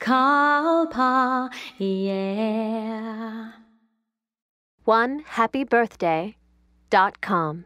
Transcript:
Papa, yeah. One happy birthday dot com.